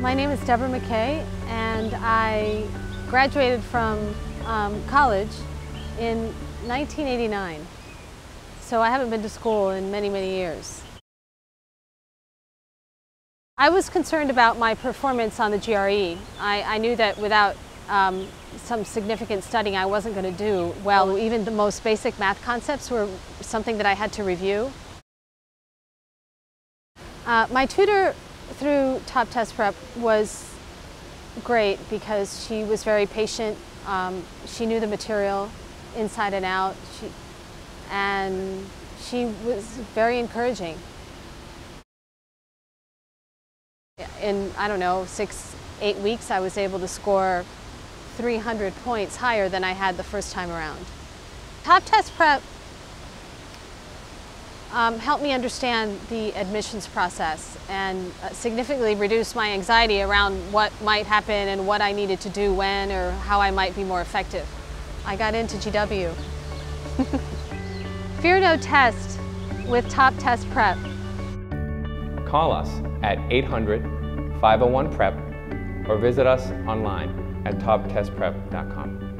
My name is Deborah McKay, and I graduated from um, college in 1989. So I haven't been to school in many, many years. I was concerned about my performance on the GRE. I, I knew that without um, some significant studying I wasn't going to do well. Even the most basic math concepts were something that I had to review. Uh, my tutor through Top Test Prep was great because she was very patient. Um, she knew the material inside and out, she, and she was very encouraging. In, I don't know, six, eight weeks, I was able to score 300 points higher than I had the first time around. Top Test Prep um, helped me understand the admissions process and uh, significantly reduce my anxiety around what might happen and what I needed to do when or how I might be more effective. I got into GW. Fear no test with Top Test Prep. Call us at 800-501-PREP or visit us online at toptestprep.com.